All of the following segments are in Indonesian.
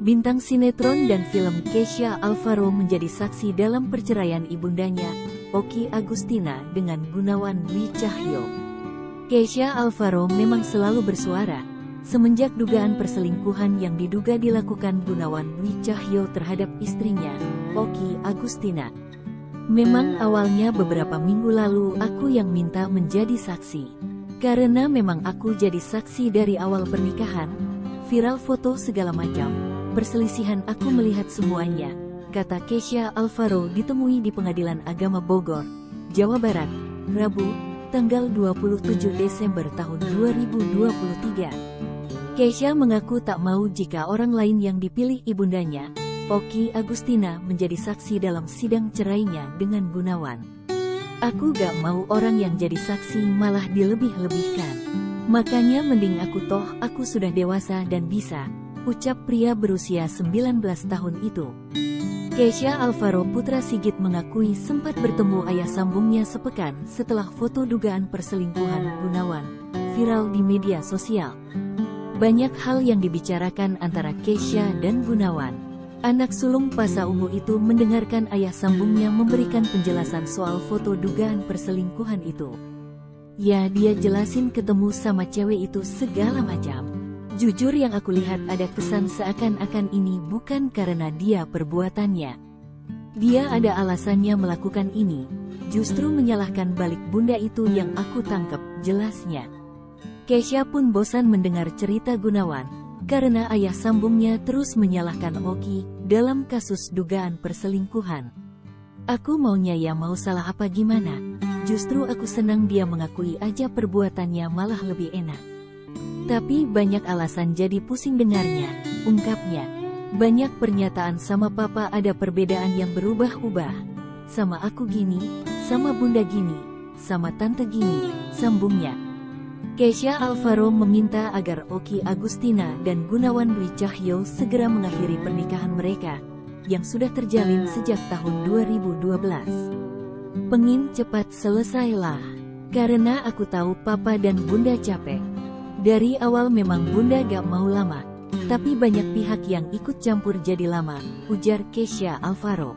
Bintang sinetron dan film Keisha Alvaro menjadi saksi dalam perceraian ibundanya, Oki Agustina dengan Gunawan Dwi Cahyo. Keisha Alvaro memang selalu bersuara, semenjak dugaan perselingkuhan yang diduga dilakukan Gunawan Dwi Cahyo terhadap istrinya, Oki Agustina. Memang awalnya beberapa minggu lalu aku yang minta menjadi saksi. Karena memang aku jadi saksi dari awal pernikahan, viral foto segala macam, perselisihan aku melihat semuanya, kata Keisha Alvaro ditemui di Pengadilan Agama Bogor, Jawa Barat, Rabu, tanggal 27 Desember tahun 2023. Keisha mengaku tak mau jika orang lain yang dipilih ibundanya, Oki Agustina menjadi saksi dalam sidang cerainya dengan Gunawan. Aku gak mau orang yang jadi saksi malah dilebih-lebihkan. Makanya mending aku toh aku sudah dewasa dan bisa, ucap pria berusia 19 tahun itu. Keisha Alvaro Putra Sigit mengakui sempat bertemu ayah sambungnya sepekan setelah foto dugaan perselingkuhan Gunawan viral di media sosial. Banyak hal yang dibicarakan antara Keisha dan Gunawan. Anak sulung Pasa Ungu itu mendengarkan ayah sambungnya memberikan penjelasan soal foto dugaan perselingkuhan itu. Ya dia jelasin ketemu sama cewek itu segala macam. Jujur yang aku lihat ada kesan seakan-akan ini bukan karena dia perbuatannya. Dia ada alasannya melakukan ini, justru menyalahkan balik bunda itu yang aku tangkap, jelasnya. Keisha pun bosan mendengar cerita Gunawan, karena ayah sambungnya terus menyalahkan Oki dalam kasus dugaan perselingkuhan. Aku maunya ya mau salah apa gimana, justru aku senang dia mengakui aja perbuatannya malah lebih enak. Tapi banyak alasan jadi pusing dengarnya, ungkapnya. Banyak pernyataan sama papa ada perbedaan yang berubah-ubah. Sama aku gini, sama bunda gini, sama tante gini, sambungnya. Keisha Alvaro meminta agar Oki Agustina dan Gunawan Dwi Cahyo segera mengakhiri pernikahan mereka, yang sudah terjalin sejak tahun 2012. Pengin cepat selesailah, karena aku tahu papa dan bunda capek. Dari awal memang bunda gak mau lama, tapi banyak pihak yang ikut campur jadi lama, ujar Keisha Alvaro.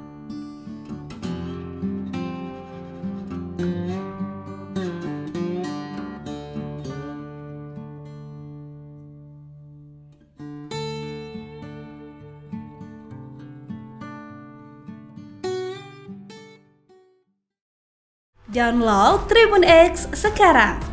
Download Tribun X sekarang.